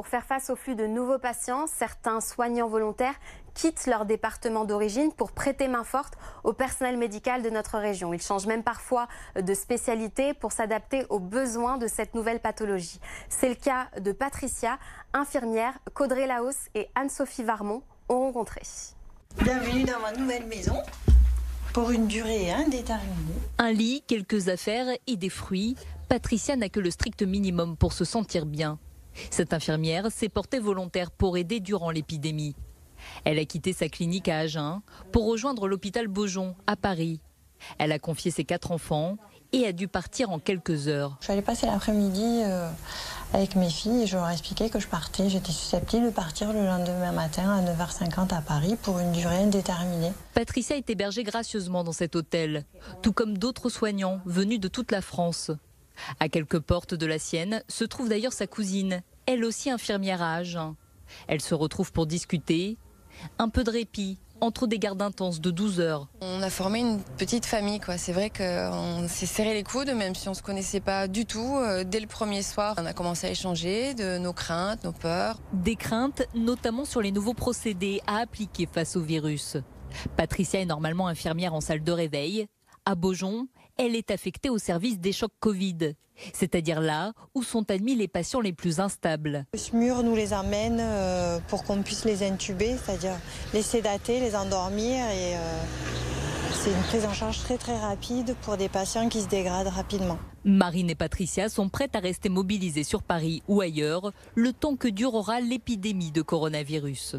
pour faire face au flux de nouveaux patients, certains soignants volontaires quittent leur département d'origine pour prêter main forte au personnel médical de notre région. Ils changent même parfois de spécialité pour s'adapter aux besoins de cette nouvelle pathologie. C'est le cas de Patricia, infirmière qu'Audrey Laos et Anne-Sophie Varmont ont rencontré. Bienvenue dans ma nouvelle maison pour une durée indéterminée. Un lit, quelques affaires et des fruits. Patricia n'a que le strict minimum pour se sentir bien. Cette infirmière s'est portée volontaire pour aider durant l'épidémie. Elle a quitté sa clinique à Agen pour rejoindre l'hôpital Beaujon à Paris. Elle a confié ses quatre enfants et a dû partir en quelques heures. Je suis allée passer l'après-midi euh, avec mes filles et je leur ai expliqué que je partais. J'étais susceptible de partir le lendemain matin à 9h50 à Paris pour une durée indéterminée. Patricia est hébergée gracieusement dans cet hôtel, tout comme d'autres soignants venus de toute la France. À quelques portes de la sienne se trouve d'ailleurs sa cousine, elle aussi infirmière à Agen. Elle se retrouve pour discuter. Un peu de répit entre des gardes intenses de 12 heures. On a formé une petite famille, quoi. C'est vrai qu'on s'est serré les coudes, même si on ne se connaissait pas du tout. Euh, dès le premier soir, on a commencé à échanger de nos craintes, nos peurs. Des craintes, notamment sur les nouveaux procédés à appliquer face au virus. Patricia est normalement infirmière en salle de réveil. À Beaujon, elle est affectée au service des chocs Covid, c'est-à-dire là où sont admis les patients les plus instables. Le SMUR nous les amène euh, pour qu'on puisse les intuber, c'est-à-dire les sédater, les endormir et euh, c'est une prise en charge très très rapide pour des patients qui se dégradent rapidement. Marine et Patricia sont prêtes à rester mobilisées sur Paris ou ailleurs le temps que durera l'épidémie de coronavirus.